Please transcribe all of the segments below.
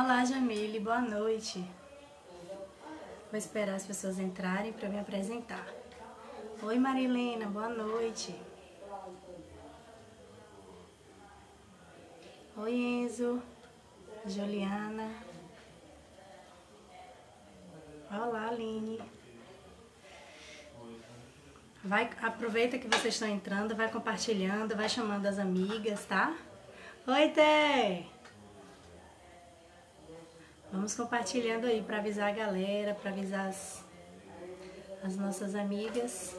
Olá, Jamile, boa noite. Vou esperar as pessoas entrarem para me apresentar. Oi, Marilena, boa noite. Oi, Enzo, Juliana. Olá, Aline. Vai, aproveita que vocês estão entrando, vai compartilhando, vai chamando as amigas, tá? Oi, Té! Vamos compartilhando aí para avisar a galera, para avisar as, as nossas amigas.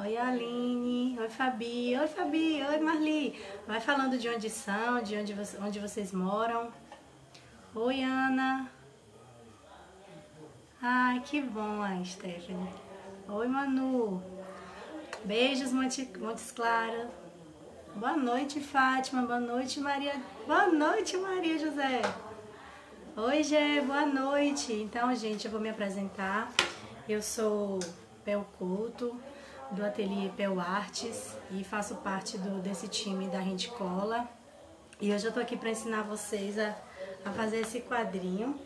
Oi, Aline. Oi, Fabi. Oi, Fabi. Oi, Marli. Vai falando de onde são, de onde, onde vocês moram. Oi, Ana. Ai, que bom, a Stephanie. Oi, Manu. Beijos, Monte, Montes Claros. Boa noite, Fátima. Boa noite, Maria. Boa noite, Maria José. Oi, Gé. Boa noite. Então, gente, eu vou me apresentar. Eu sou Pel Couto, do ateliê Pel Artes e faço parte do, desse time da Rede Cola. E hoje eu tô aqui para ensinar vocês a, a fazer esse quadrinho.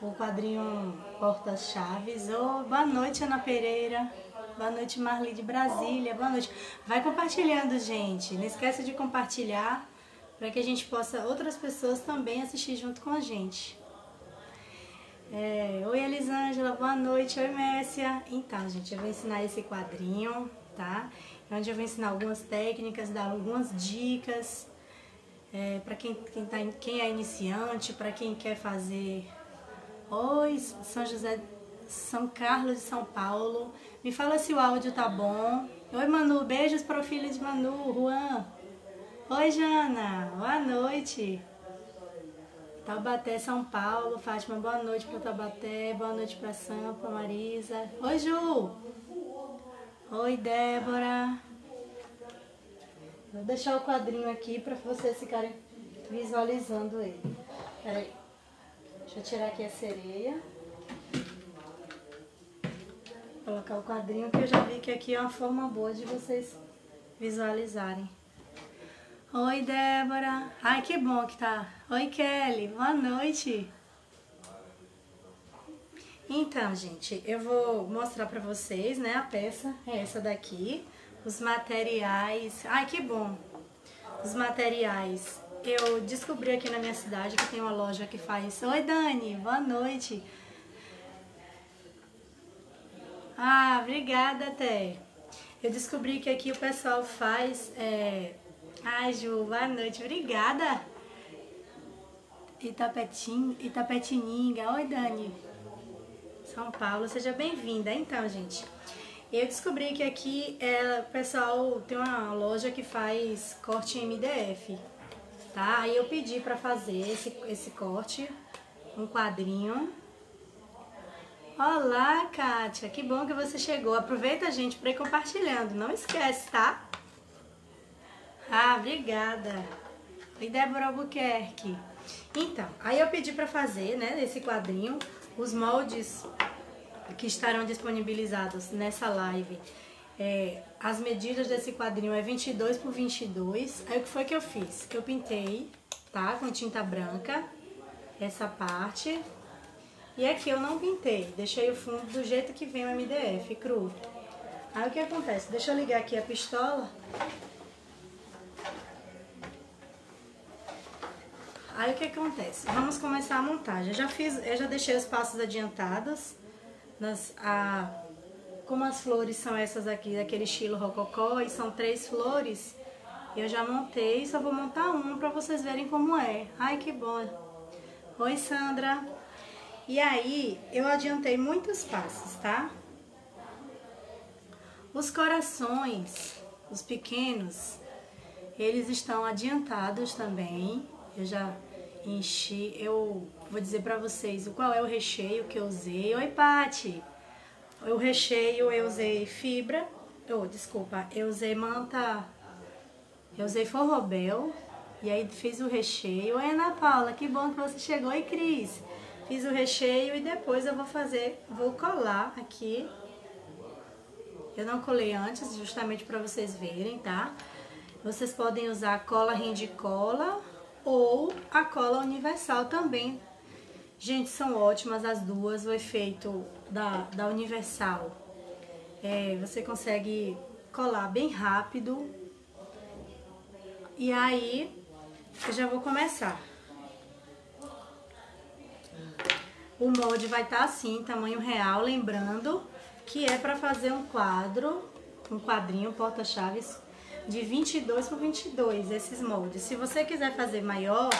O quadrinho Porta-Chaves. Oh, boa noite, Ana Pereira. Boa noite, Marli de Brasília. Boa noite. Vai compartilhando, gente. Não esqueça de compartilhar para que a gente possa, outras pessoas também assistir junto com a gente. É, Oi, Elisângela. Boa noite. Oi, Messia. Então, gente, eu vou ensinar esse quadrinho, tá? Onde eu vou ensinar algumas técnicas, dar algumas dicas é, para quem, quem, tá, quem é iniciante, para quem quer fazer. Oi, São José são Carlos de São Paulo. Me fala se o áudio tá bom. Oi, Manu. Beijos para o filho de Manu, Juan. Oi, Jana. Boa noite. Taubaté, São Paulo. Fátima, boa noite para Taubaté. Boa noite para Sampa, Marisa. Oi, Ju. Oi, Débora. Vou deixar o quadrinho aqui para vocês ficarem visualizando ele. Peraí. Deixa eu tirar aqui a sereia colocar o quadrinho, que eu já vi que aqui é uma forma boa de vocês visualizarem. Oi, Débora. Ai, que bom que tá. Oi, Kelly. Boa noite. Então, gente, eu vou mostrar pra vocês, né, a peça é essa daqui. Os materiais... Ai, que bom. Os materiais. Eu descobri aqui na minha cidade que tem uma loja que faz... Oi, Dani. Boa noite. Ah, obrigada, Té. Eu descobri que aqui o pessoal faz... É... Ai, Ju, boa noite. Obrigada. Itapetim, Itapetininga. Oi, Dani. São Paulo, seja bem-vinda. Então, gente, eu descobri que aqui é, o pessoal tem uma loja que faz corte em MDF, tá? Aí eu pedi pra fazer esse, esse corte, um quadrinho, Olá, Kátia, que bom que você chegou. Aproveita gente para ir compartilhando, não esquece, tá? Ah, obrigada. E Débora Albuquerque. Então, aí eu pedi para fazer, né, nesse quadrinho, os moldes que estarão disponibilizados nessa live. É, as medidas desse quadrinho é 22 por 22. Aí o que foi que eu fiz? Eu pintei, tá, com tinta branca, essa parte, e aqui eu não pintei, deixei o fundo do jeito que vem o MDF, cru. Aí o que acontece? Deixa eu ligar aqui a pistola. Aí o que acontece? Vamos começar a montagem. Eu já fiz, eu já deixei os passos adiantados. Nas, a, como as flores são essas aqui, daquele estilo rococó, e são três flores, eu já montei, só vou montar uma para vocês verem como é. Ai, que bom. Oi, Sandra. E aí, eu adiantei muitos passos, tá? Os corações, os pequenos, eles estão adiantados também. Eu já enchi, eu vou dizer pra vocês qual é o recheio que eu usei. Oi, Pati! O recheio eu usei fibra, oh, desculpa, eu usei manta, eu usei forrobel, e aí fiz o recheio. Oi, Ana Paula, que bom que você chegou. Oi, Cris! Fiz o recheio e depois eu vou fazer, vou colar aqui Eu não colei antes, justamente para vocês verem, tá? Vocês podem usar a cola cola ou a cola universal também. Gente, são ótimas as duas, o efeito da, da universal. É, você consegue colar bem rápido. E aí, eu já vou começar. O molde vai estar tá assim, tamanho real, lembrando que é para fazer um quadro, um quadrinho porta-chaves de 22 por 22, esses moldes. Se você quiser fazer maior,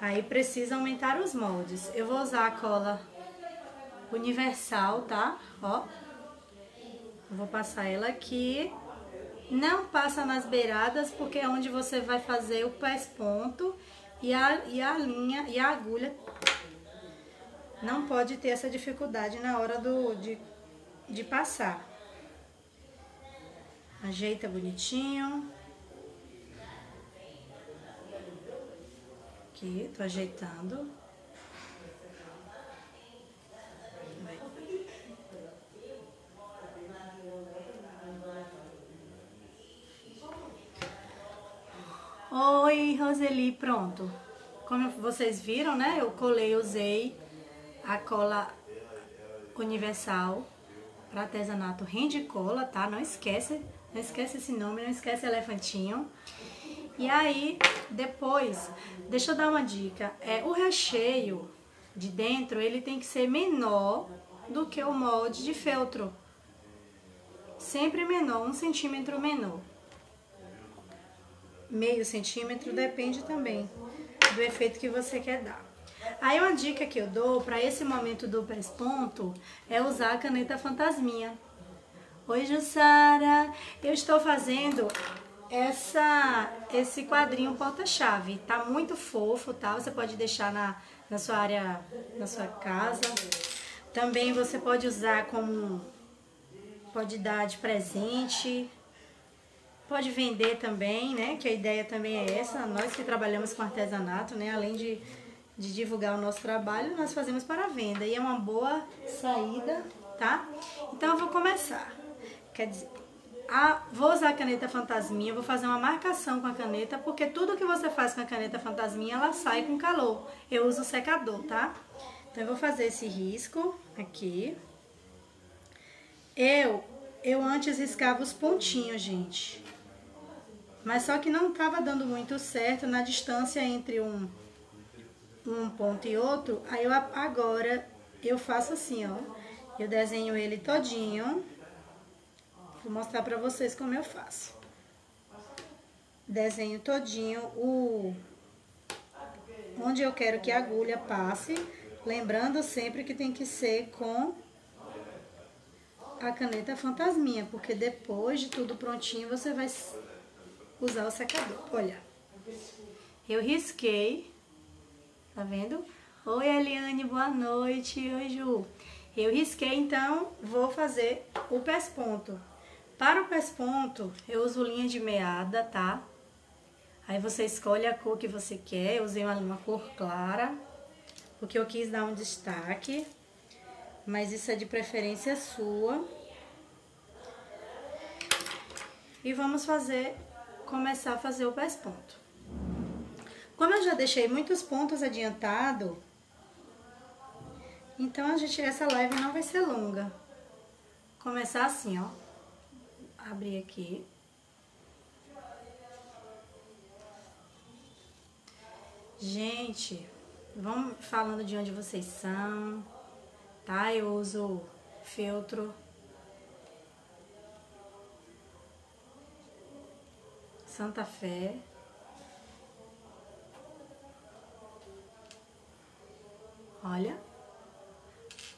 aí precisa aumentar os moldes. Eu vou usar a cola universal, tá? Ó. Vou passar ela aqui. Não passa nas beiradas, porque é onde você vai fazer o pés-ponto e a, e a linha e a agulha não pode ter essa dificuldade na hora do, de, de passar. Ajeita bonitinho. Aqui, tô ajeitando. Oi, Roseli, pronto. Como vocês viram, né? Eu colei, usei a cola universal para artesanato rende cola, tá? Não esquece, não esquece esse nome, não esquece elefantinho. E aí, depois, deixa eu dar uma dica. É, o recheio de dentro, ele tem que ser menor do que o molde de feltro. Sempre menor, um centímetro menor. Meio centímetro depende também do efeito que você quer dar. Aí uma dica que eu dou para esse momento do press-ponto é usar a caneta fantasminha. Oi, Jussara! Eu estou fazendo essa, esse quadrinho porta-chave. Tá muito fofo, tá? Você pode deixar na, na sua área, na sua casa. Também você pode usar como... Pode dar de presente. Pode vender também, né? Que a ideia também é essa. Nós que trabalhamos com artesanato, né? Além de de divulgar o nosso trabalho, nós fazemos para venda. E é uma boa saída, tá? Então eu vou começar. Quer dizer, a, vou usar a caneta fantasminha, vou fazer uma marcação com a caneta, porque tudo que você faz com a caneta fantasminha, ela sai com calor. Eu uso o secador, tá? Então eu vou fazer esse risco aqui. Eu, eu antes riscava os pontinhos, gente. Mas só que não estava dando muito certo na distância entre um um ponto e outro, aí eu agora eu faço assim, ó. Eu desenho ele todinho. Vou mostrar pra vocês como eu faço. Desenho todinho o onde eu quero que a agulha passe, lembrando sempre que tem que ser com a caneta fantasminha, porque depois de tudo prontinho você vai usar o secador. Olha, eu risquei Tá vendo? Oi, Eliane, boa noite. Oi, Ju. Eu risquei, então, vou fazer o pesponto. Para o pesponto, eu uso linha de meada, tá? Aí você escolhe a cor que você quer. Eu usei uma, uma cor clara, porque eu quis dar um destaque. Mas isso é de preferência sua. E vamos fazer, começar a fazer o pesponto. Como eu já deixei muitos pontos adiantado, então a gente, essa live não vai ser longa. Começar assim, ó. Abrir aqui. Gente, vamos falando de onde vocês são, tá? Eu uso feltro Santa Fé. Olha,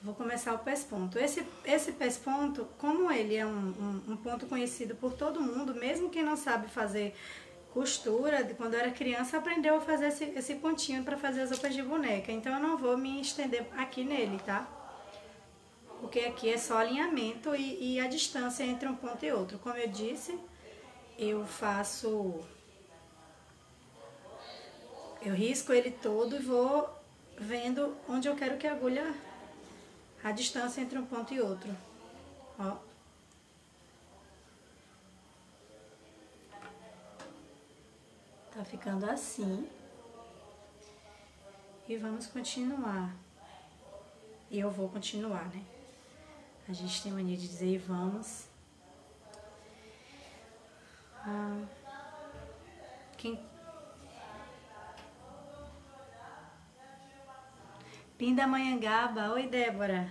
vou começar o pesponto. Esse, esse pesponto, como ele é um, um, um, ponto conhecido por todo mundo, mesmo quem não sabe fazer costura, de quando era criança, aprendeu a fazer esse, esse pontinho para fazer as roupas de boneca. Então eu não vou me estender aqui nele, tá? Porque aqui é só alinhamento e, e a distância entre um ponto e outro. Como eu disse, eu faço... Eu risco ele todo e vou vendo onde eu quero que a agulha, a distância entre um ponto e outro. Ó. Tá ficando assim. E vamos continuar. E eu vou continuar, né? A gente tem mania de dizer vamos. Ah, quem Pindamonhangaba. Oi, Débora.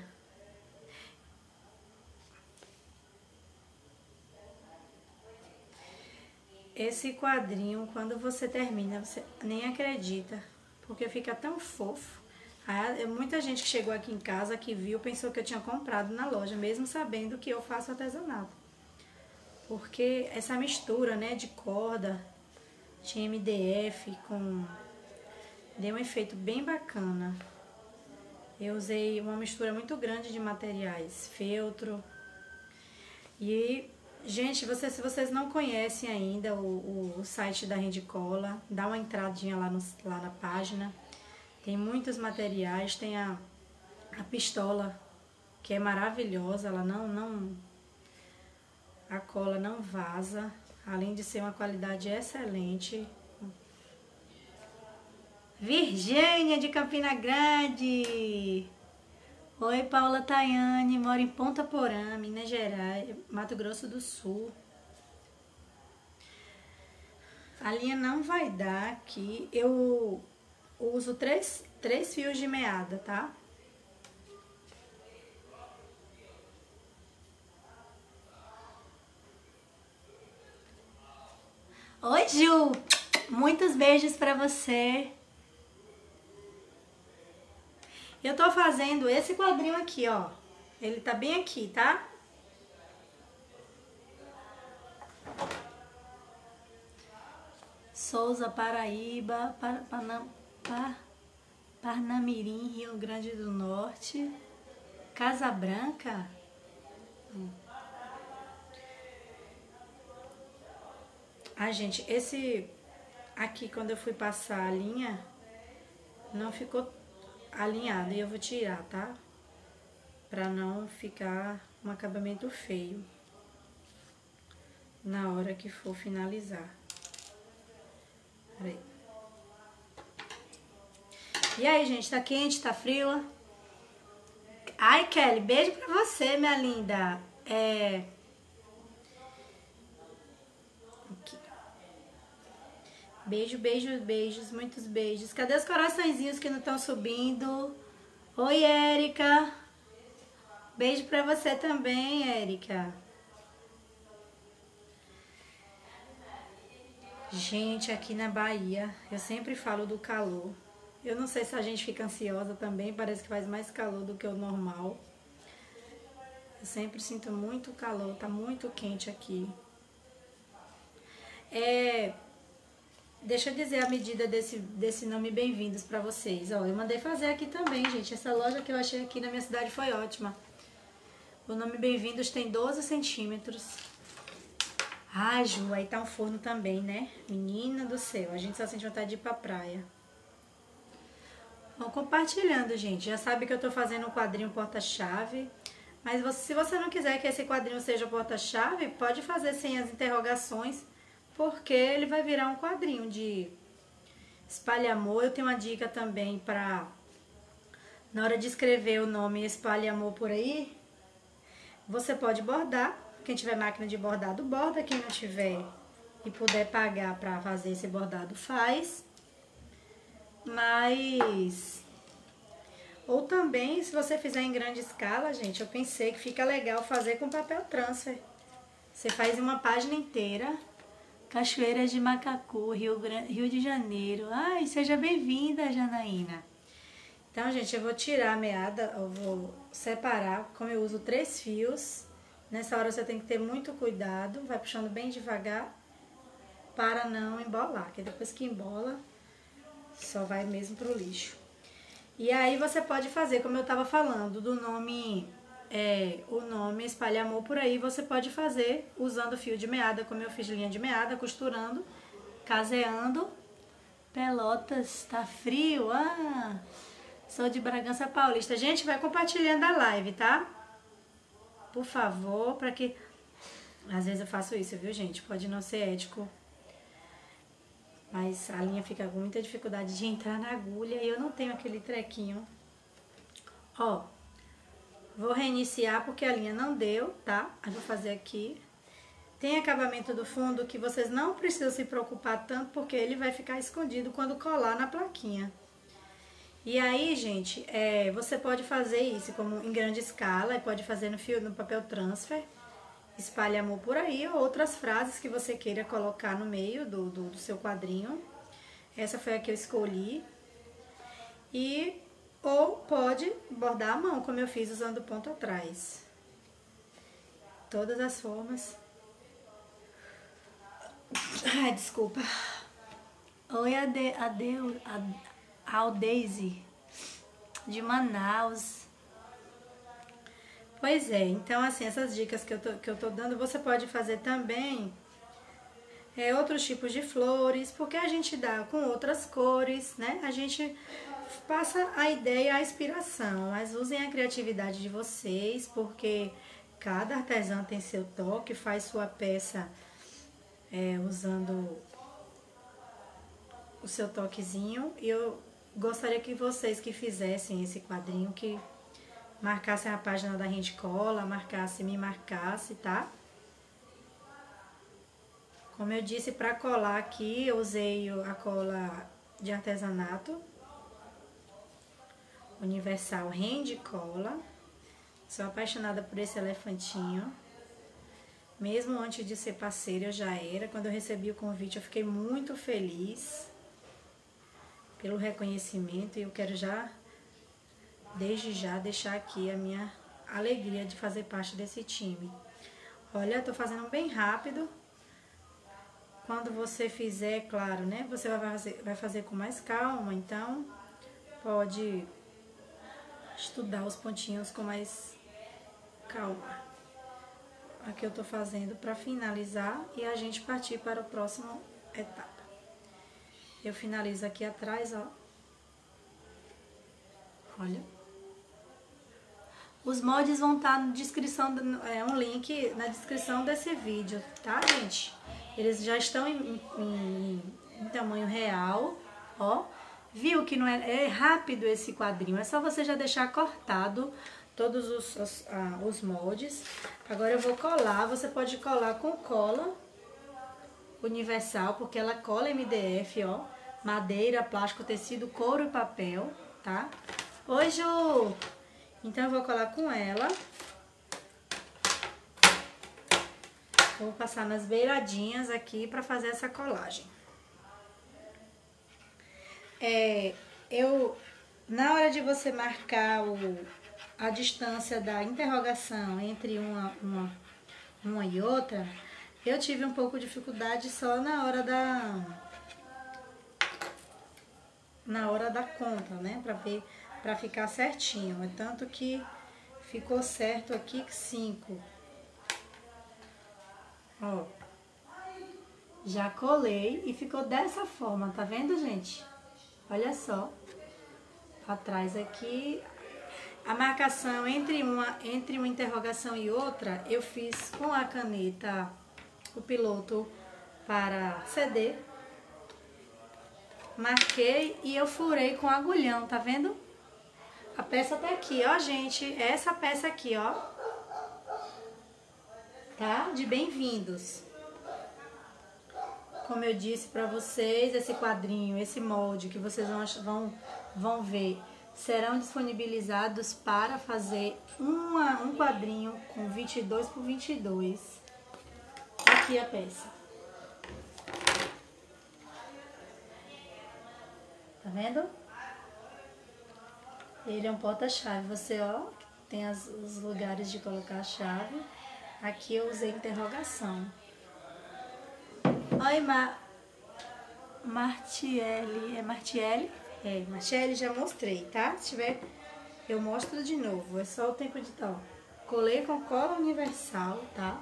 Esse quadrinho, quando você termina, você nem acredita, porque fica tão fofo. Ah, muita gente que chegou aqui em casa, que viu, pensou que eu tinha comprado na loja, mesmo sabendo que eu faço artesanato. Porque essa mistura, né, de corda, de MDF com... Deu um efeito bem bacana. Eu usei uma mistura muito grande de materiais, feltro. E, gente, você, se vocês não conhecem ainda o, o site da Rendicola, dá uma entradinha lá, no, lá na página. Tem muitos materiais, tem a, a pistola, que é maravilhosa, ela não, não... A cola não vaza, além de ser uma qualidade excelente. Virgínia de Campina Grande. Oi, Paula Tayane, moro em Ponta Porã, Minas Gerais, Mato Grosso do Sul. A linha não vai dar aqui. Eu uso três, três fios de meada, tá? Oi, Ju! Muitos beijos para você. Eu tô fazendo esse quadrinho aqui, ó. Ele tá bem aqui, tá? Souza, Paraíba, Par, Par, Parnamirim, Rio Grande do Norte. Casa Branca. Hum. Ah, gente, esse aqui, quando eu fui passar a linha, não ficou alinhada e eu vou tirar, tá? Pra não ficar um acabamento feio na hora que for finalizar. Peraí. E aí, gente, tá quente, tá frio? Ai, Kelly, beijo pra você, minha linda. É... Beijo, beijos, beijos, muitos beijos. Cadê os coraçõezinhos que não estão subindo? Oi, Érica. Beijo pra você também, Érica. Gente, aqui na Bahia, eu sempre falo do calor. Eu não sei se a gente fica ansiosa também, parece que faz mais calor do que o normal. Eu sempre sinto muito calor, tá muito quente aqui. É, Deixa eu dizer a medida desse, desse nome bem-vindos para vocês. Ó, eu mandei fazer aqui também, gente. Essa loja que eu achei aqui na minha cidade foi ótima. O nome bem-vindos tem 12 centímetros. Ai, Ju, aí tá um forno também, né? Menina do céu, a gente só sente vontade de ir pra praia. Vão compartilhando, gente. Já sabe que eu tô fazendo um quadrinho porta-chave. Mas você, se você não quiser que esse quadrinho seja porta-chave, pode fazer sem as interrogações porque ele vai virar um quadrinho de espalha amor. Eu tenho uma dica também para na hora de escrever o nome espalhe amor por aí, você pode bordar. Quem tiver máquina de bordado, borda. Quem não tiver e puder pagar para fazer esse bordado, faz. Mas... Ou também, se você fizer em grande escala, gente, eu pensei que fica legal fazer com papel transfer. Você faz uma página inteira Cachoeiras de Macacu, Rio, Rio de Janeiro. Ai, seja bem-vinda, Janaína. Então, gente, eu vou tirar a meada, eu vou separar, como eu uso três fios. Nessa hora você tem que ter muito cuidado, vai puxando bem devagar para não embolar, porque depois que embola, só vai mesmo pro lixo. E aí você pode fazer, como eu tava falando, do nome é, o nome Espalha Amor por aí, você pode fazer usando fio de meada, como eu fiz linha de meada, costurando, caseando. Pelotas, tá frio? Ah, sou de Bragança Paulista. Gente, vai compartilhando a live, tá? Por favor, para que... Às vezes eu faço isso, viu, gente? Pode não ser ético. Mas a linha fica com muita dificuldade de entrar na agulha e eu não tenho aquele trequinho. Ó, vou reiniciar porque a linha não deu, tá? Aí vou fazer aqui. Tem acabamento do fundo que vocês não precisam se preocupar tanto porque ele vai ficar escondido quando colar na plaquinha. E aí, gente, é, você pode fazer isso como em grande escala, pode fazer no fio, no papel transfer, espalhe amor por aí, ou outras frases que você queira colocar no meio do, do, do seu quadrinho. Essa foi a que eu escolhi. E, ou pode bordar a mão, como eu fiz usando ponto atrás. Todas as formas. Ai, desculpa. Oi, Ade, Ade, Ade Aldeise, de Manaus. Pois é, então assim, essas dicas que eu tô, que eu tô dando, você pode fazer também é, outros tipos de flores, porque a gente dá com outras cores, né? A gente passa a ideia, a inspiração, mas usem a criatividade de vocês, porque cada artesão tem seu toque, faz sua peça é, usando o seu toquezinho. E eu gostaria que vocês que fizessem esse quadrinho, que marcassem a página da Rede Cola, marcasse, me marcasse, tá? Como eu disse, para colar aqui, eu usei a cola de artesanato Universal Rende Cola. Sou apaixonada por esse elefantinho. Mesmo antes de ser parceira, eu já era. Quando eu recebi o convite, eu fiquei muito feliz pelo reconhecimento e eu quero já, desde já, deixar aqui a minha alegria de fazer parte desse time. Olha, tô fazendo bem rápido. Quando você fizer, claro, né? Você vai fazer, vai fazer com mais calma, então pode estudar os pontinhos com mais calma. Aqui eu tô fazendo para finalizar e a gente partir para a próxima etapa. Eu finalizo aqui atrás, ó. Olha. Os moldes vão estar tá na descrição, é um link na descrição desse vídeo, tá, gente? Eles já estão em, em, em tamanho real, ó. Viu que não é, é rápido esse quadrinho, é só você já deixar cortado todos os, os, ah, os moldes. Agora eu vou colar, você pode colar com cola universal, porque ela cola MDF, ó. Madeira, plástico, tecido, couro e papel, tá? Oi, Ju! Então eu vou colar com ela. Vou passar nas beiradinhas aqui para fazer essa colagem. É, eu, na hora de você marcar o, a distância da interrogação entre uma, uma, uma e outra, eu tive um pouco de dificuldade só na hora da na hora da conta, né? Pra ver, pra ficar certinho. É tanto que ficou certo aqui 5. Ó. Já colei e ficou dessa forma, tá vendo, gente? Olha só. Atrás aqui, a marcação entre uma, entre uma interrogação e outra, eu fiz com a caneta o piloto para CD. Marquei e eu furei com agulhão, tá vendo? A peça tá aqui, ó, gente. Essa peça aqui, ó. Tá? De bem-vindos. Como eu disse pra vocês, esse quadrinho, esse molde que vocês vão, vão, vão ver, serão disponibilizados para fazer uma, um quadrinho com 22 por 22 aqui a peça. Tá vendo? Ele é um porta-chave. Você, ó, tem as, os lugares de colocar a chave. Aqui eu usei interrogação. Oi, Ma... É Martiele? É, Martiele já mostrei, tá? Se tiver, eu mostro de novo. É só o tempo de tal. Colei com cola universal, tá?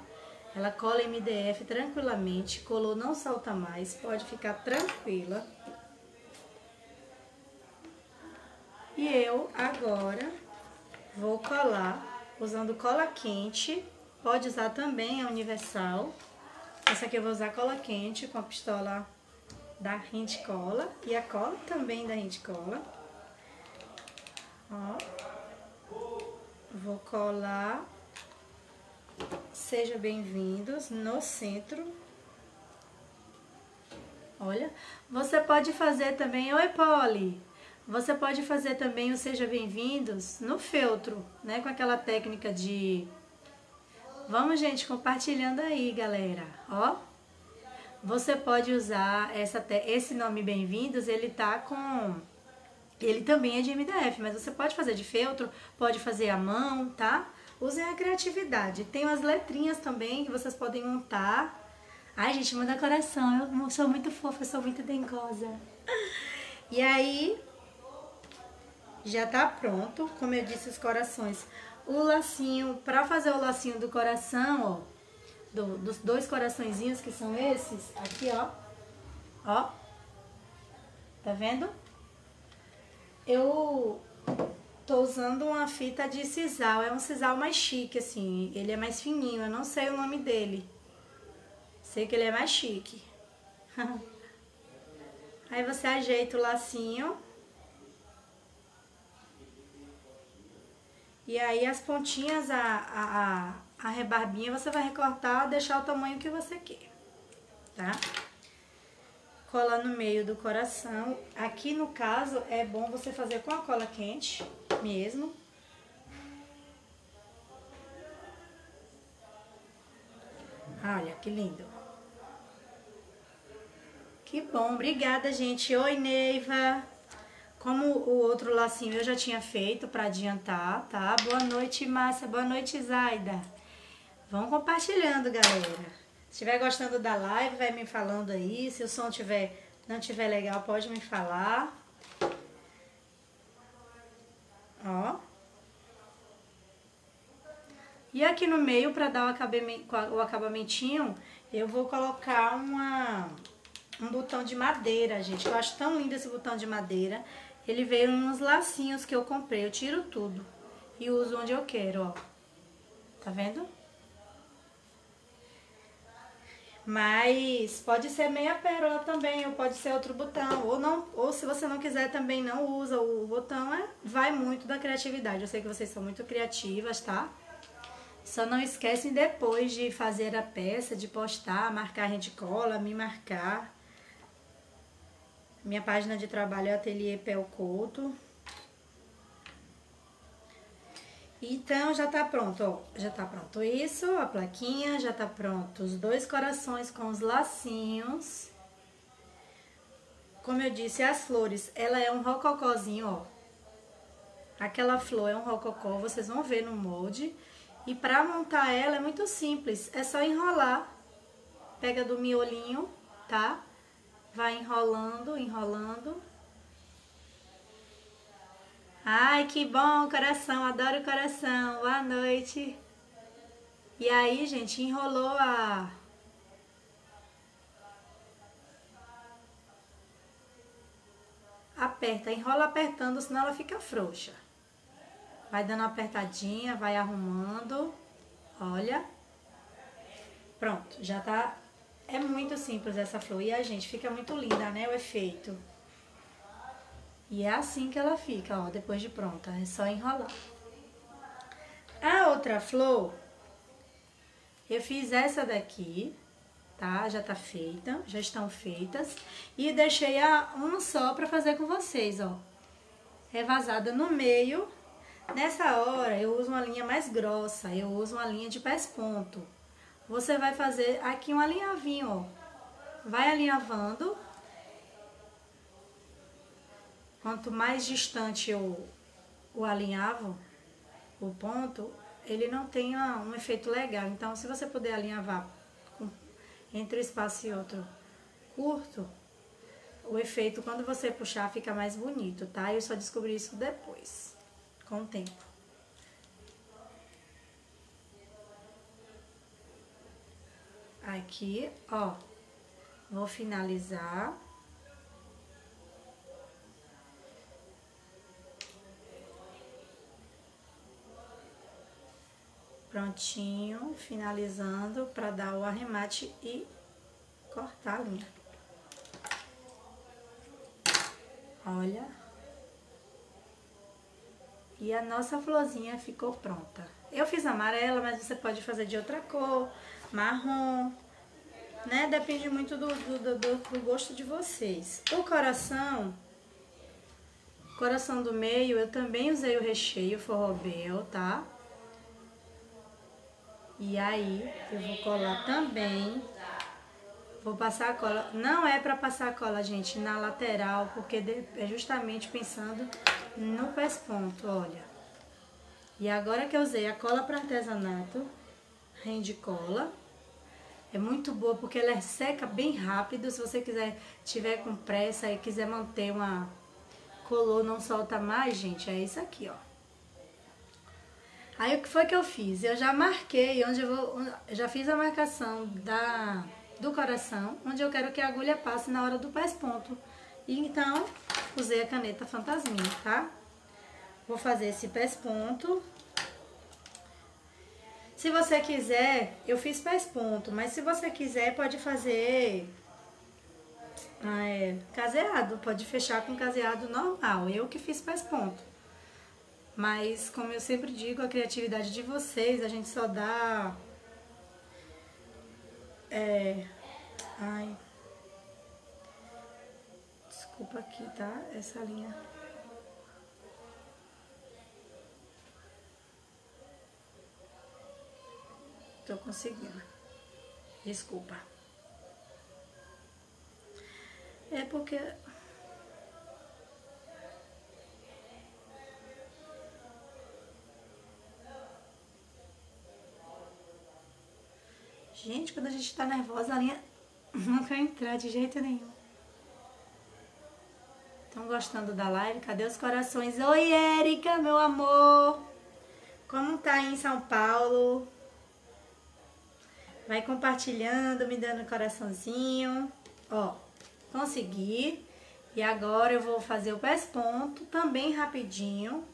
Ela cola MDF tranquilamente, colou não salta mais, pode ficar tranquila. E eu agora vou colar usando cola quente, pode usar também a universal. Essa aqui eu vou usar cola quente com a pistola da rente cola e a cola também da rente cola. Ó. Vou colar. Seja bem-vindos no centro. Olha, você pode fazer também, oi Polly, você pode fazer também o Seja Bem-vindos no feltro, né? Com aquela técnica de... Vamos, gente, compartilhando aí, galera, ó. Você pode usar essa, esse nome Bem-vindos, ele tá com... Ele também é de MDF, mas você pode fazer de feltro, pode fazer à mão, tá? Usem a criatividade. Tem umas letrinhas também que vocês podem montar. Ai, gente, manda coração. Eu sou muito fofa, sou muito dengosa. E aí, já tá pronto, como eu disse, os corações. O lacinho, pra fazer o lacinho do coração, ó, do, dos dois coraçõezinhos que são esses, aqui, ó, ó, tá vendo? Eu tô usando uma fita de sisal, é um sisal mais chique, assim, ele é mais fininho, eu não sei o nome dele. Sei que ele é mais chique. Aí você ajeita o lacinho. E aí as pontinhas, a, a, a rebarbinha, você vai recortar, deixar o tamanho que você quer, tá? Cola no meio do coração. Aqui no caso é bom você fazer com a cola quente mesmo. Olha que lindo. Que bom, obrigada gente. Oi Neiva. Como o outro lacinho eu já tinha feito para adiantar, tá? Boa noite, Márcia. Boa noite, Zaida. Vão compartilhando, galera. Se estiver gostando da live, vai me falando aí. Se o som tiver, não tiver legal, pode me falar. Ó. E aqui no meio, para dar o acabamentinho, eu vou colocar uma, um botão de madeira, gente. Eu acho tão lindo esse botão de madeira. Ele veio uns lacinhos que eu comprei. Eu tiro tudo e uso onde eu quero, ó. Tá vendo? Mas pode ser meia pérola também, ou pode ser outro botão. Ou, não, ou se você não quiser também não usa o botão, é, vai muito da criatividade. Eu sei que vocês são muito criativas, tá? Só não esquecem depois de fazer a peça, de postar, marcar a rede cola, me marcar. Minha página de trabalho é Ateliê Pelcoto. Então, já tá pronto, ó. Já tá pronto isso, a plaquinha, já tá pronto os dois corações com os lacinhos. Como eu disse, as flores, ela é um rococózinho, ó. Aquela flor é um rococó, vocês vão ver no molde. E pra montar ela é muito simples, é só enrolar. Pega do miolinho, tá? Vai enrolando, enrolando. Ai, que bom, coração, adoro coração. Boa noite. E aí, gente, enrolou a aperta, enrola apertando, senão ela fica frouxa. Vai dando uma apertadinha, vai arrumando. Olha. Pronto, já tá... É muito simples essa flor. E a gente fica muito linda, né, o efeito. E é assim que ela fica, ó, depois de pronta. É só enrolar. A outra flor, eu fiz essa daqui, tá? Já tá feita, já estão feitas. E deixei a uma só pra fazer com vocês, ó. É vazada no meio. Nessa hora, eu uso uma linha mais grossa, eu uso uma linha de pés ponto. Você vai fazer aqui um alinhavinho, ó. Vai alinhavando Quanto mais distante eu o alinhavo, o ponto, ele não tem um efeito legal. Então, se você puder alinhavar com, entre um espaço e outro curto, o efeito, quando você puxar, fica mais bonito, tá? Eu só descobri isso depois, com o tempo. Aqui, ó, vou finalizar. Prontinho, finalizando para dar o arremate e cortar a linha. Olha. E a nossa florzinha ficou pronta. Eu fiz amarela, mas você pode fazer de outra cor, marrom, né? Depende muito do, do, do, do gosto de vocês. O coração, coração do meio, eu também usei o recheio forrobel, tá? E aí, eu vou colar também. Vou passar a cola. Não é pra passar a cola, gente, na lateral, porque é justamente pensando no pesponto, olha. E agora que eu usei a cola para artesanato, rende cola. É muito boa porque ela seca bem rápido. Se você quiser, tiver com pressa e quiser manter uma color, não solta mais, gente, é isso aqui, ó. Aí o que foi que eu fiz? Eu já marquei onde eu vou, já fiz a marcação da, do coração, onde eu quero que a agulha passe na hora do pés-ponto. E então, usei a caneta fantasminha, tá? Vou fazer esse pés-ponto. Se você quiser, eu fiz pés-ponto, mas se você quiser, pode fazer ah, é, caseado, pode fechar com caseado normal. Eu que fiz pés-ponto. Mas, como eu sempre digo, a criatividade de vocês, a gente só dá. É. Ai. Desculpa aqui, tá? Essa linha. Tô conseguindo. Desculpa. É porque Gente, quando a gente tá nervosa, a linha não quer entrar de jeito nenhum. Estão gostando da live? Cadê os corações? Oi, Érica, meu amor! Como tá aí em São Paulo? Vai compartilhando, me dando coraçãozinho. Ó, consegui. E agora eu vou fazer o pés ponto também rapidinho.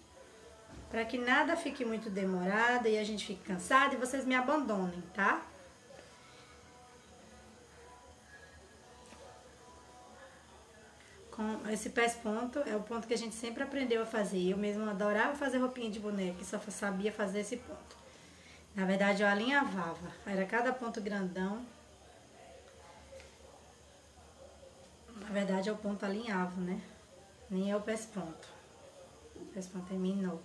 Para que nada fique muito demorado e a gente fique cansado e vocês me abandonem, tá? com esse pés ponto é o ponto que a gente sempre aprendeu a fazer. Eu mesmo adorava fazer roupinha de boneca só sabia fazer esse ponto. Na verdade, eu alinhavava. Era cada ponto grandão. Na verdade, é o ponto alinhavo, né? Nem é o pés ponto. O pés ponto terminou.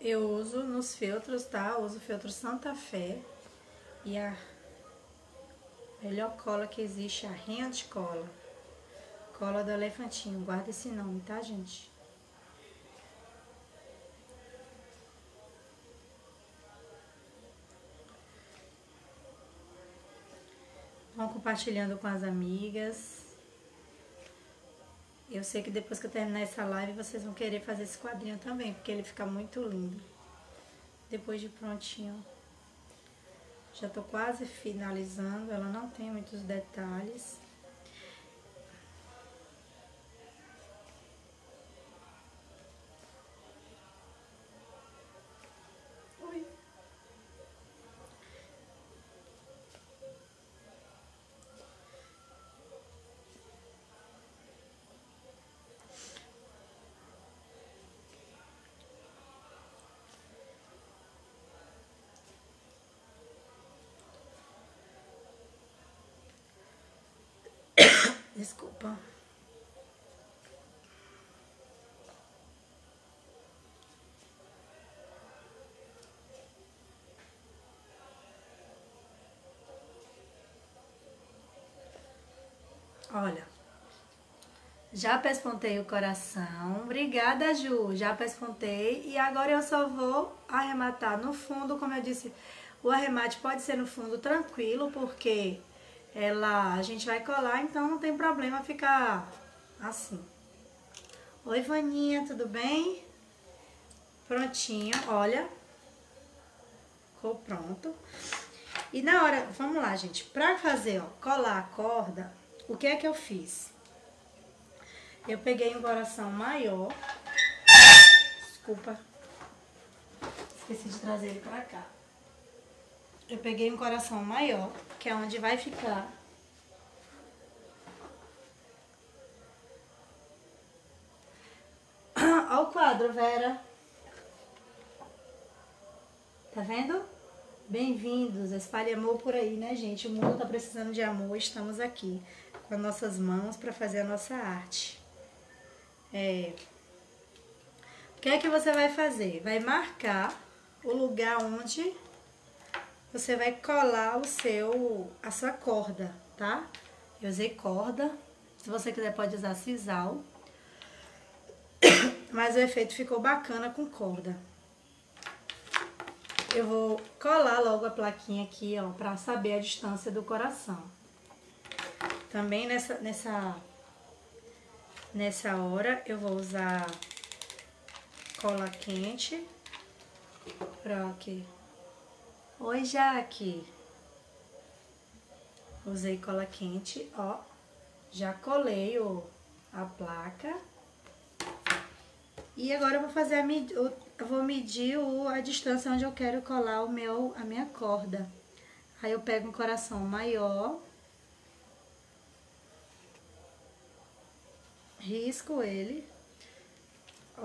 Eu uso nos filtros, tá? Eu uso o filtro Santa Fé e a melhor cola que existe, a Rent Cola. Cola do elefantinho, guarda esse nome, tá, gente? Vão compartilhando com as amigas. Eu sei que depois que eu terminar essa live, vocês vão querer fazer esse quadrinho também, porque ele fica muito lindo. Depois de prontinho. Já tô quase finalizando, ela não tem muitos detalhes. Desculpa. Olha, já pespontei o coração. Obrigada, Ju. Já pespontei. E agora eu só vou arrematar no fundo. Como eu disse, o arremate pode ser no fundo tranquilo, porque ela, a gente vai colar, então não tem problema ficar assim. Oi, Vaninha, tudo bem? Prontinho, olha. Ficou pronto. E na hora, vamos lá, gente. Pra fazer, ó, colar a corda, o que é que eu fiz? Eu peguei um coração maior. Desculpa. Esqueci de trazer ele pra cá. Eu peguei um coração maior, que é onde vai ficar Olha o quadro, Vera. Tá vendo? Bem-vindos, espalhe amor por aí, né, gente? O mundo tá precisando de amor, estamos aqui com as nossas mãos para fazer a nossa arte. É... O que é que você vai fazer? Vai marcar o lugar onde você vai colar o seu, a sua corda, tá? Eu usei corda, se você quiser pode usar sisal, mas o efeito ficou bacana com corda. Eu vou colar logo a plaquinha aqui, ó, pra saber a distância do coração. Também nessa, nessa, nessa hora eu vou usar cola quente. Pra aqui. Oi, Jaque. Usei cola quente, ó. Já colei o, a placa. E agora eu vou fazer a, eu vou medir o, a distância onde eu quero colar o meu, a minha corda. Aí eu pego um coração maior, risco ele, ó.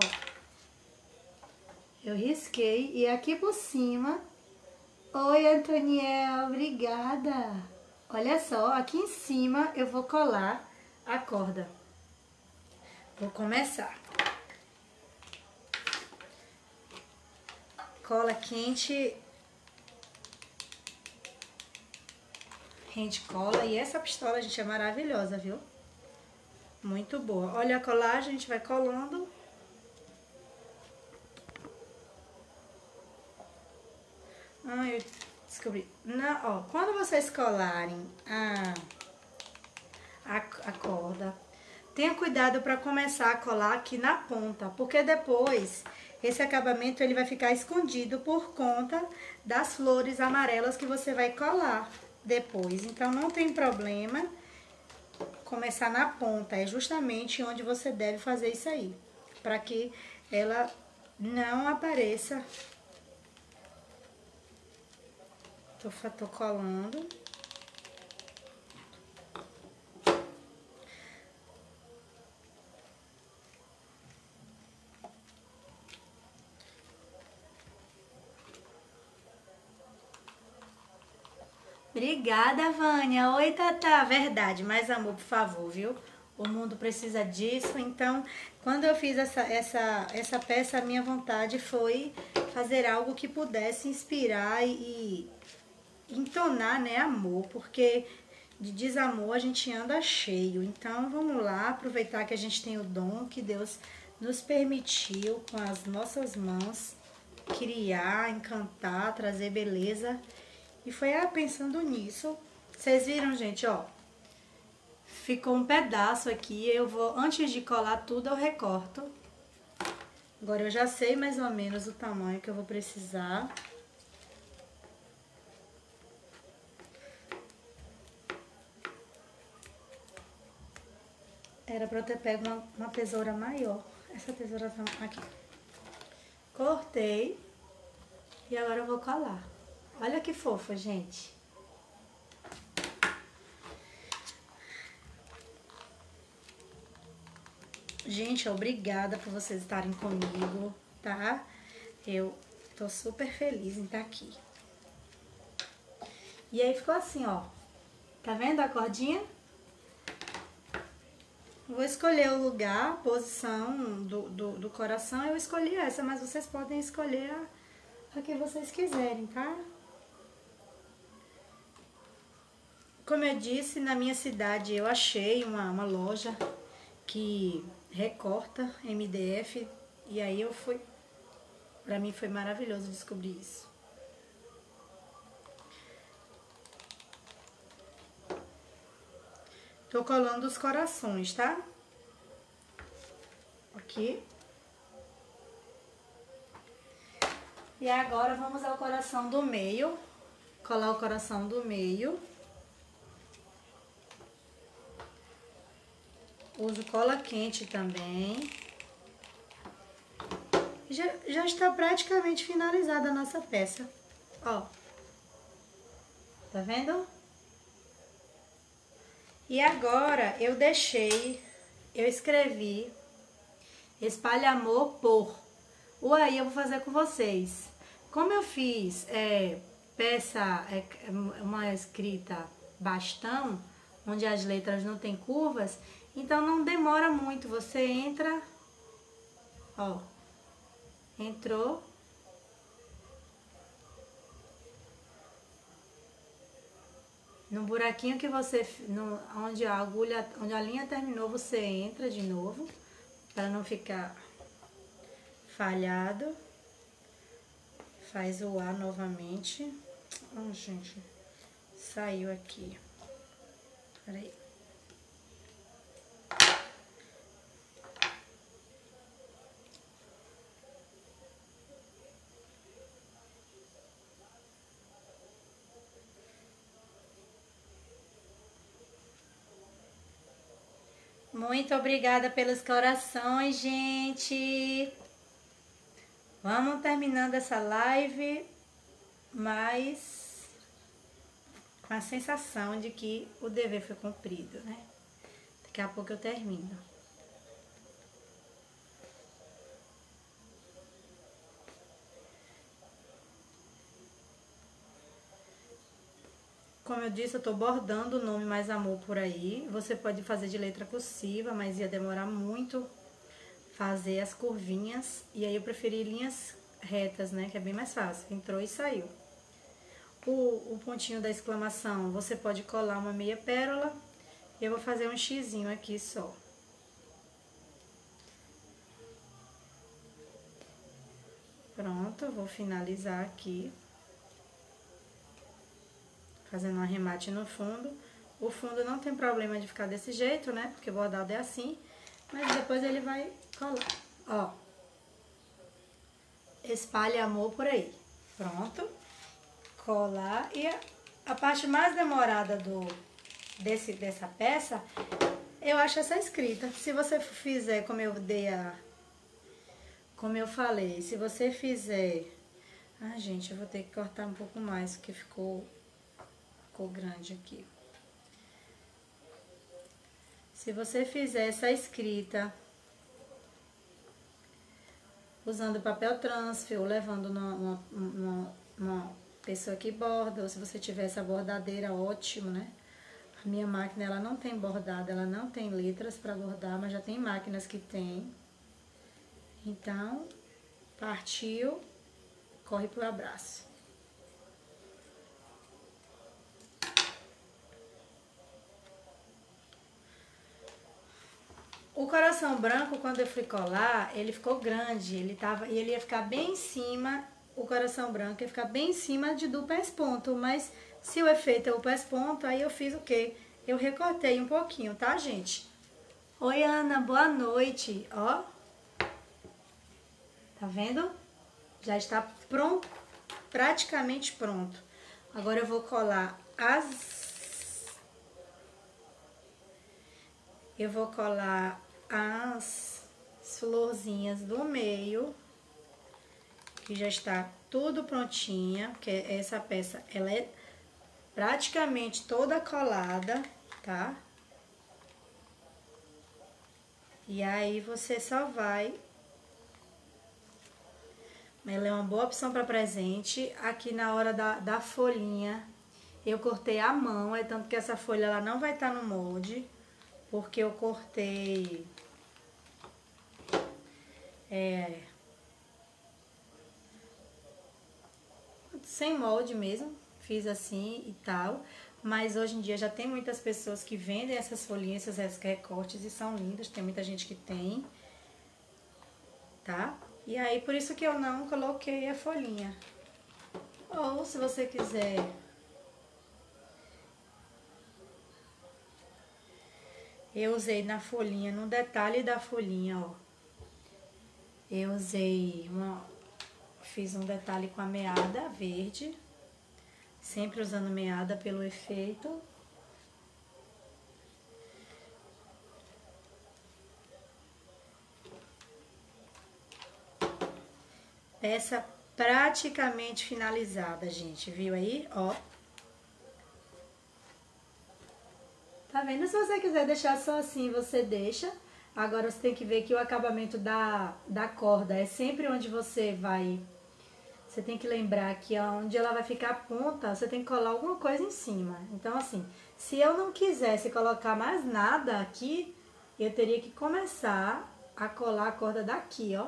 Eu risquei e aqui por cima, oi Antoniel, obrigada. Olha só, aqui em cima eu vou colar a corda. Vou começar. cola quente rende cola. E essa pistola, gente, é maravilhosa, viu? Muito boa. Olha a colagem, a gente vai colando. Ah, eu descobri. Não, ó, quando vocês colarem a, a, a corda, tenha cuidado para começar a colar aqui na ponta, porque depois esse acabamento ele vai ficar escondido por conta das flores amarelas que você vai colar depois. Então, não tem problema começar na ponta, é justamente onde você deve fazer isso aí, para que ela não apareça. Tô, tô colando. Obrigada, Vânia. Oi, Tata. Verdade, mais amor, por favor, viu? O mundo precisa disso. Então, quando eu fiz essa, essa, essa peça, a minha vontade foi fazer algo que pudesse inspirar e, e entonar, né, amor, porque de desamor a gente anda cheio. Então, vamos lá, aproveitar que a gente tem o dom que Deus nos permitiu com as nossas mãos criar, encantar, trazer beleza e foi ah, pensando nisso. Vocês viram, gente, ó. Ficou um pedaço aqui. Eu vou, antes de colar tudo, eu recorto. Agora eu já sei mais ou menos o tamanho que eu vou precisar. Era pra eu ter pego uma, uma tesoura maior. Essa tesoura tá aqui. Cortei. E agora eu vou colar. Olha que fofa, gente. Gente, obrigada por vocês estarem comigo, tá? Eu tô super feliz em estar aqui. E aí ficou assim, ó. Tá vendo a cordinha? Vou escolher o lugar, posição do, do, do coração. Eu escolhi essa, mas vocês podem escolher a, a que vocês quiserem, tá? Como eu disse, na minha cidade eu achei uma, uma loja que recorta MDF e aí eu fui, pra mim foi maravilhoso descobrir isso. Tô colando os corações, tá? Aqui. E agora vamos ao coração do meio. Colar o coração do meio. Uso cola quente também. Já, já está praticamente finalizada a nossa peça. Ó. Tá vendo? E agora eu deixei, eu escrevi espalhe amor por. O aí eu vou fazer com vocês. Como eu fiz é, peça, é, uma escrita bastão, onde as letras não tem curvas, então não demora muito. Você entra, ó, entrou. No buraquinho que você, no, onde a agulha, onde a linha terminou, você entra de novo, para não ficar falhado. Faz o A novamente. Oh, gente, saiu aqui. Peraí. Muito obrigada pelos corações, gente. Vamos terminando essa live, mas com a sensação de que o dever foi cumprido, né? Daqui a pouco eu termino. Como eu disse, eu tô bordando o nome Mais Amor por aí. Você pode fazer de letra cursiva, mas ia demorar muito fazer as curvinhas. E aí eu preferi linhas retas, né? Que é bem mais fácil. Entrou e saiu. O, o pontinho da exclamação, você pode colar uma meia pérola. Eu vou fazer um xizinho aqui só. Pronto, vou finalizar aqui fazendo um arremate no fundo. O fundo não tem problema de ficar desse jeito, né? Porque o bordado é assim. Mas depois ele vai colar. Ó. Espalhe amor por aí. Pronto. Colar. E a, a parte mais demorada do, desse, dessa peça, eu acho essa escrita. Se você fizer como eu dei a... Como eu falei, se você fizer... Ah, gente, eu vou ter que cortar um pouco mais, porque ficou ficou grande aqui. Se você fizer essa escrita usando papel transfer ou levando numa pessoa que borda, ou se você tiver essa bordadeira, ótimo, né? A minha máquina, ela não tem bordado, ela não tem letras para bordar, mas já tem máquinas que tem. Então, partiu, corre pro abraço. O coração branco, quando eu fui colar, ele ficou grande, ele tava, e ele ia ficar bem em cima, o coração branco ia ficar bem em cima de, do pés-ponto, mas se o efeito é o pés-ponto, aí eu fiz o quê? Eu recortei um pouquinho, tá, gente? Oi, Ana, boa noite, ó. Tá vendo? Já está pronto, praticamente pronto. Agora eu vou colar as... Eu vou colar as florzinhas do meio, que já está tudo prontinha, porque essa peça, ela é praticamente toda colada, tá? E aí você só vai... Ela é uma boa opção para presente. Aqui na hora da, da folhinha, eu cortei a mão, é tanto que essa folha ela não vai estar tá no molde, porque eu cortei é, sem molde mesmo, fiz assim e tal. Mas hoje em dia já tem muitas pessoas que vendem essas folhinhas, esses recortes e são lindas, tem muita gente que tem, tá? E aí, por isso que eu não coloquei a folhinha. Ou se você quiser Eu usei na folhinha, no detalhe da folhinha, ó. Eu usei uma... Fiz um detalhe com a meada verde. Sempre usando meada pelo efeito. Peça praticamente finalizada, gente. Viu aí? Ó. Tá vendo? Se você quiser deixar só assim, você deixa. Agora você tem que ver que o acabamento da, da corda é sempre onde você vai... Você tem que lembrar que onde ela vai ficar a ponta, você tem que colar alguma coisa em cima. Então, assim, se eu não quisesse colocar mais nada aqui, eu teria que começar a colar a corda daqui, ó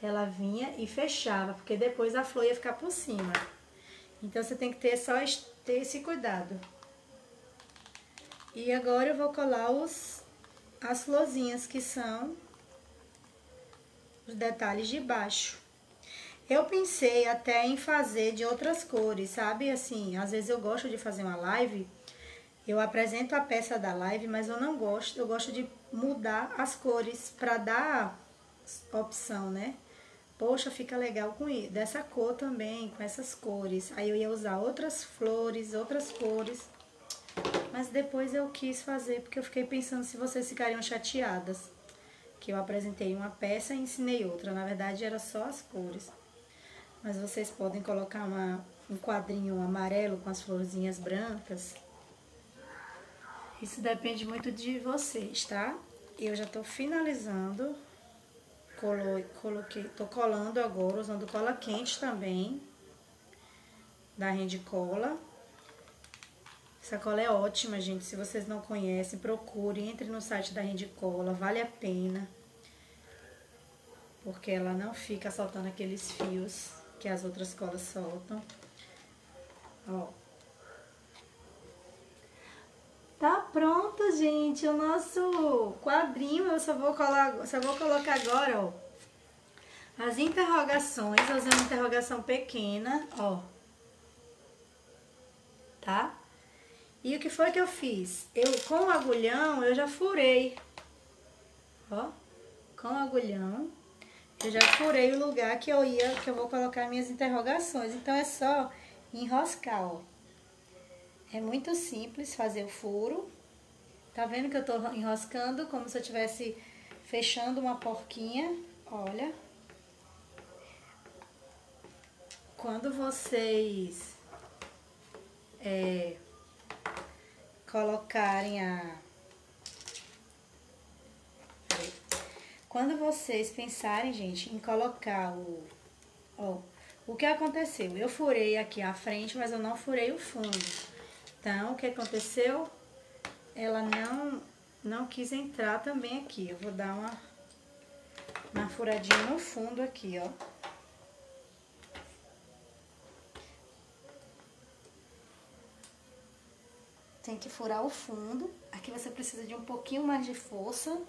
ela vinha e fechava, porque depois a flor ia ficar por cima. Então, você tem que ter só ter esse cuidado. E agora eu vou colar os, as florzinhas, que são os detalhes de baixo. Eu pensei até em fazer de outras cores, sabe? Assim, às vezes eu gosto de fazer uma live, eu apresento a peça da live, mas eu não gosto, eu gosto de mudar as cores para dar opção, né? Poxa, fica legal com isso, dessa cor também, com essas cores. Aí eu ia usar outras flores, outras cores. Mas depois eu quis fazer, porque eu fiquei pensando se vocês ficariam chateadas. Que eu apresentei uma peça e ensinei outra. Na verdade, era só as cores. Mas vocês podem colocar uma, um quadrinho amarelo com as florzinhas brancas. Isso depende muito de vocês, tá? Eu já tô finalizando Colo, coloquei, tô colando agora, usando cola quente também, da Rende Cola. Essa cola é ótima, gente, se vocês não conhecem, procure, entre no site da Rende Cola, vale a pena. Porque ela não fica soltando aqueles fios que as outras colas soltam. Ó. Tá pronto, gente, o nosso quadrinho. Eu só vou, colar, só vou colocar agora, ó. As interrogações, eu uma interrogação pequena, ó. Tá? E o que foi que eu fiz? Eu, com o agulhão, eu já furei. Ó, com o agulhão, eu já furei o lugar que eu ia, que eu vou colocar minhas interrogações. Então, é só enroscar, ó. É muito simples fazer o furo. Tá vendo que eu tô enroscando como se eu estivesse fechando uma porquinha? Olha. Quando vocês é, colocarem a... Quando vocês pensarem, gente, em colocar o... Ó, o que aconteceu? Eu furei aqui a frente, mas eu não furei o fundo. Então, o que aconteceu? Ela não, não quis entrar também aqui. Eu vou dar uma, uma furadinha no fundo aqui, ó. Tem que furar o fundo. Aqui você precisa de um pouquinho mais de força.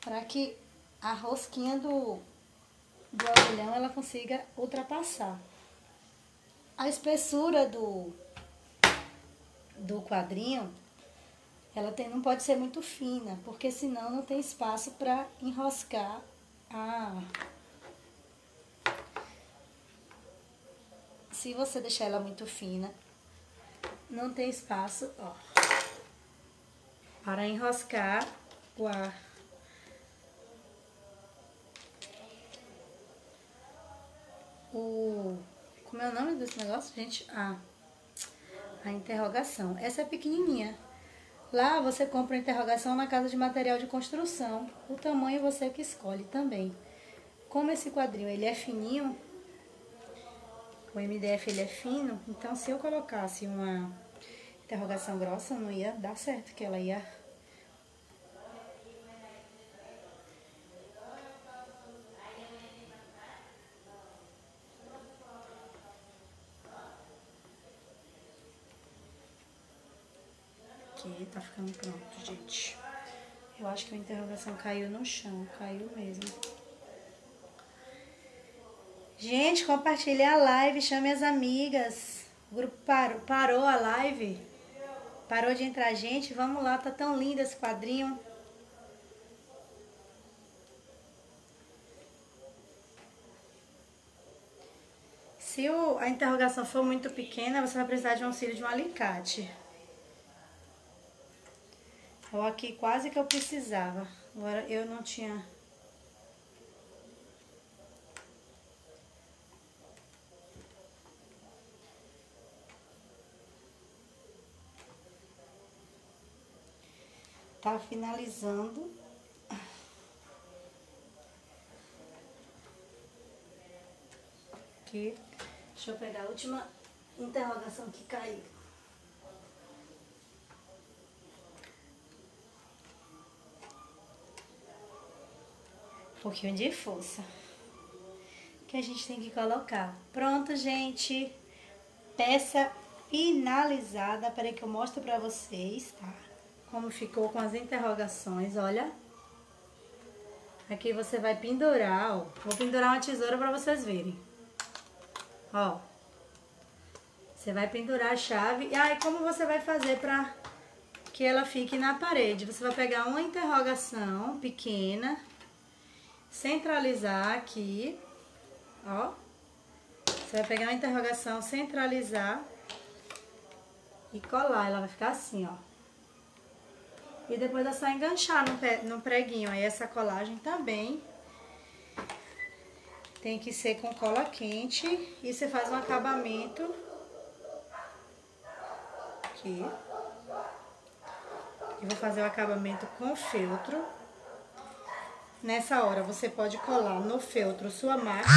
Para que a rosquinha do, do agulhão ela consiga ultrapassar. A espessura do, do quadrinho, ela tem, não pode ser muito fina, porque senão não tem espaço para enroscar a... Se você deixar ela muito fina, não tem espaço, ó, para enroscar o ar o... Como é o nome desse negócio, gente? Ah, a interrogação. Essa é pequenininha. Lá você compra a interrogação na casa de material de construção. O tamanho você que escolhe também. Como esse quadrinho ele é fininho, o MDF ele é fino, então se eu colocasse uma interrogação grossa não ia dar certo, que ela ia aqui, tá ficando pronto, gente. Eu acho que a interrogação caiu no chão, caiu mesmo. Gente, compartilhe a live, chame as amigas. O grupo parou, parou a live. Parou de entrar gente. Vamos lá, tá tão lindo esse quadrinho. Se o, a interrogação for muito pequena, você vai precisar de um auxílio de um alicate. Ó, aqui quase que eu precisava. Agora eu não tinha... Tá finalizando. Aqui. Deixa eu pegar a última interrogação que caiu. Um pouquinho de força. Que a gente tem que colocar. Pronto, gente. Peça finalizada. Peraí que eu mostro pra vocês, tá? Como ficou com as interrogações, olha. Aqui você vai pendurar, ó. Vou pendurar uma tesoura pra vocês verem. Ó. Você vai pendurar a chave. E aí, como você vai fazer pra que ela fique na parede? Você vai pegar uma interrogação pequena, centralizar aqui, ó. Você vai pegar uma interrogação, centralizar e colar. Ela vai ficar assim, ó. E depois é só enganchar no, preguinho. Aí essa colagem também tem que ser com cola quente. E você faz um acabamento aqui. Eu vou fazer o acabamento com feltro. Nessa hora, você pode colar no feltro sua marca.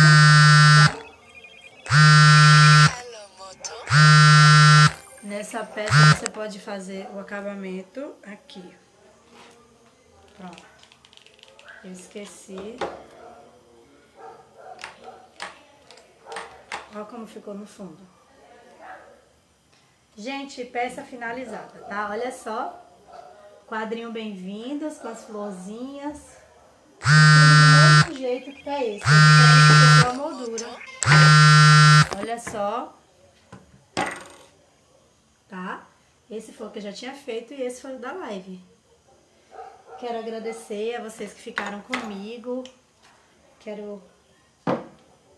Nessa peça, você pode fazer o acabamento aqui. Pronto. Eu esqueci. Olha como ficou no fundo. Gente, peça finalizada, tá? Olha só. Quadrinho bem-vindos com as florzinhas. Do mesmo jeito que tá esse. A moldura. Olha só. Tá? Esse foi o que eu já tinha feito e esse foi o da live. Quero agradecer a vocês que ficaram comigo. Quero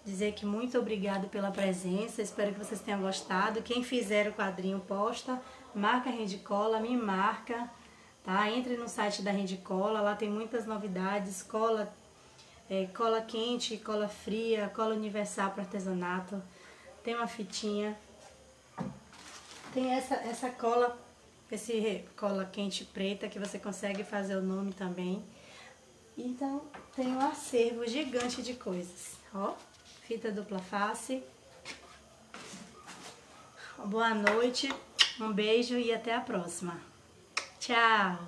dizer que muito obrigado pela presença, espero que vocês tenham gostado. Quem fizer o quadrinho posta, marca a Rendicola, me marca, tá? Entre no site da Rendicola, lá tem muitas novidades, cola, é, cola quente, cola fria, cola universal para artesanato, tem uma fitinha, tem essa, essa cola, esse cola quente preta que você consegue fazer o nome também. Então, tem um acervo gigante de coisas, ó fita dupla face. Boa noite, um beijo e até a próxima. Tchau!